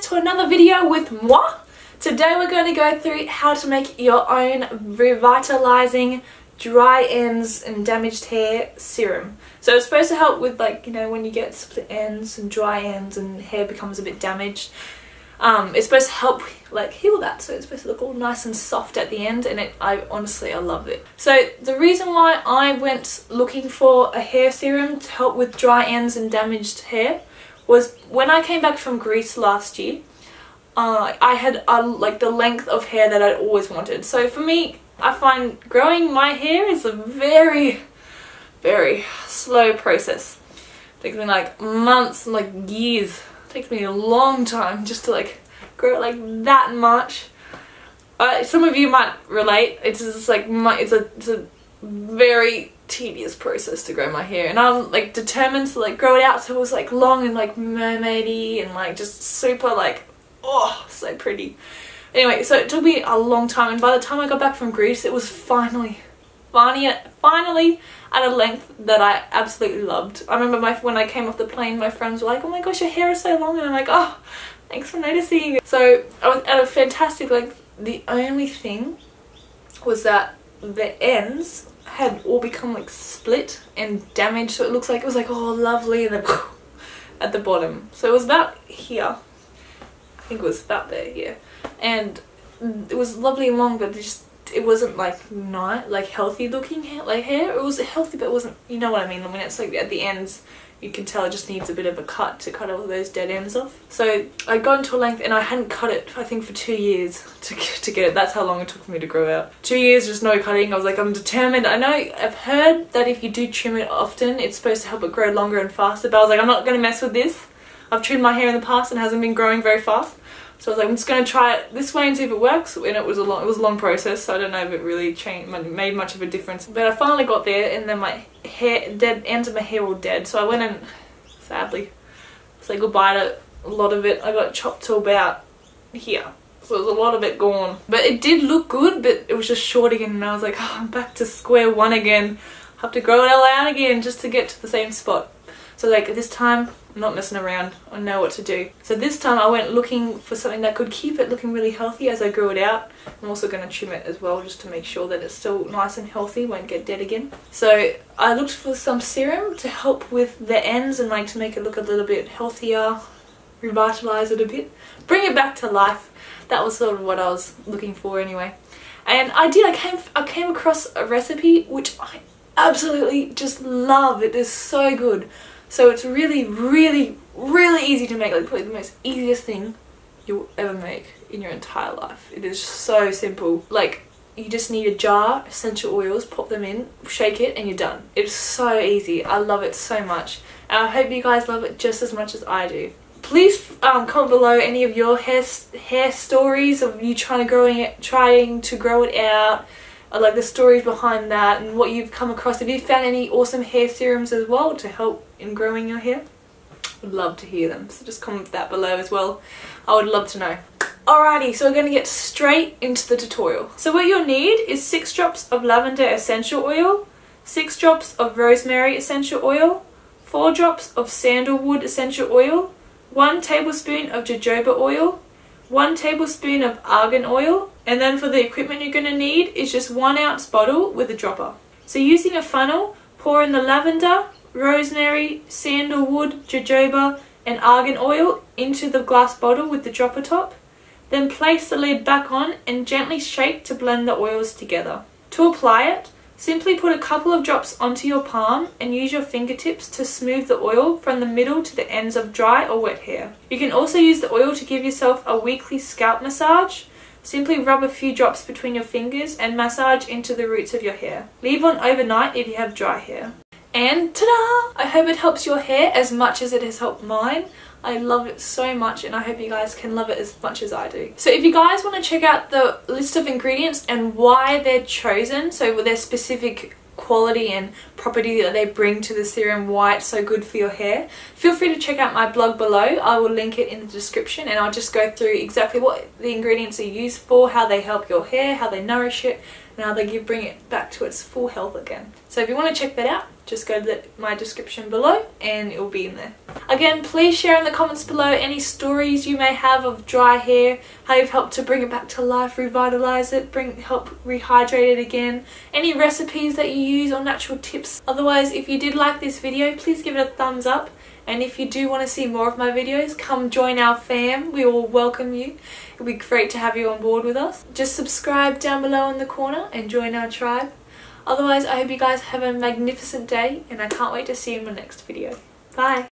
to another video with moi. Today we're going to go through how to make your own revitalizing dry ends and damaged hair serum. So it's supposed to help with like, you know, when you get split ends and dry ends and hair becomes a bit damaged. Um, it's supposed to help like heal that so it's supposed to look all nice and soft at the end and it I honestly I love it. So the reason why I went looking for a hair serum to help with dry ends and damaged hair was when I came back from Greece last year uh, I had uh, like the length of hair that I'd always wanted. So for me I find growing my hair is a very very slow process. It takes me like months like years takes me a long time just to like grow it like that much. Uh, some of you might relate. It's just like my, it's a it's a very tedious process to grow my hair, and I'm like determined to like grow it out so it was like long and like mermaidy and like just super like oh so pretty. Anyway, so it took me a long time, and by the time I got back from Greece, it was finally, finally, finally at a length that I absolutely loved. I remember my when I came off the plane, my friends were like, oh my gosh, your hair is so long. And I'm like, oh, thanks for noticing. So I was at a fantastic length. The only thing was that the ends had all become like split and damaged. So it looks like it was like, oh, lovely. And then at the bottom. So it was about here. I think it was about there, yeah. And it was lovely and long, but just it wasn't like not like healthy looking hair like hair. It was healthy but it wasn't you know what I mean? When it's like at the ends you can tell it just needs a bit of a cut to cut all those dead ends off. So I got into a length and I hadn't cut it I think for two years to, to get it. That's how long it took for me to grow out. Two years just no cutting. I was like I'm determined. I know I've heard that if you do trim it often it's supposed to help it grow longer and faster but I was like I'm not gonna mess with this. I've trimmed my hair in the past and hasn't been growing very fast so I was like, I'm just going to try it this way and see if it works. And it was a long, it was a long process, so I don't know if it really changed, made much of a difference. But I finally got there, and then my hair, dead ends of my hair were dead. So I went and, sadly, say goodbye to a lot of it. I got chopped to about here. So there's a lot of it gone. But it did look good, but it was just short again, and I was like, oh, I'm back to square one again. I have to grow it all out again just to get to the same spot. So like this time I'm not messing around. I know what to do. So this time I went looking for something that could keep it looking really healthy as I grew it out. I'm also going to trim it as well just to make sure that it's still nice and healthy, won't get dead again. So I looked for some serum to help with the ends and like to make it look a little bit healthier, revitalize it a bit, bring it back to life. That was sort of what I was looking for anyway. And I did, I came, I came across a recipe which I absolutely just love. It is so good. So it's really, really, really easy to make. Like probably the most easiest thing you'll ever make in your entire life. It is so simple. Like you just need a jar, essential oils, pop them in, shake it and you're done. It's so easy. I love it so much. And I hope you guys love it just as much as I do. Please um, comment below any of your hair, hair stories of you trying to growing it, trying to grow it out, like the stories behind that and what you've come across. Have you found any awesome hair serums as well to help in growing your hair? Would love to hear them. So just comment that below as well. I would love to know. Alrighty, so we're going to get straight into the tutorial. So what you'll need is 6 drops of lavender essential oil, 6 drops of rosemary essential oil, 4 drops of sandalwood essential oil, 1 tablespoon of jojoba oil, 1 tablespoon of argan oil, and then for the equipment you're going to need is just 1 ounce bottle with a dropper. So using a funnel, pour in the lavender, rosemary, sandalwood, jojoba and argan oil into the glass bottle with the dropper top. Then place the lid back on and gently shake to blend the oils together. To apply it, simply put a couple of drops onto your palm and use your fingertips to smooth the oil from the middle to the ends of dry or wet hair. You can also use the oil to give yourself a weekly scalp massage. Simply rub a few drops between your fingers and massage into the roots of your hair. Leave on overnight if you have dry hair. And ta-da! I hope it helps your hair as much as it has helped mine. I love it so much and I hope you guys can love it as much as I do. So if you guys want to check out the list of ingredients and why they're chosen, so their specific quality and property that they bring to the serum, why it's so good for your hair, feel free to check out my blog below. I will link it in the description and I'll just go through exactly what the ingredients are used for, how they help your hair, how they nourish it, and how they give bring it back to its full health again. So if you want to check that out, just go to the, my description below and it will be in there. Again, please share in the comments below any stories you may have of dry hair, how you've helped to bring it back to life, revitalize it, bring help rehydrate it again, any recipes that you use or natural tips. Otherwise, if you did like this video, please give it a thumbs up. And if you do want to see more of my videos, come join our fam. We will welcome you. It'll be great to have you on board with us. Just subscribe down below in the corner and join our tribe. Otherwise, I hope you guys have a magnificent day and I can't wait to see you in my next video. Bye!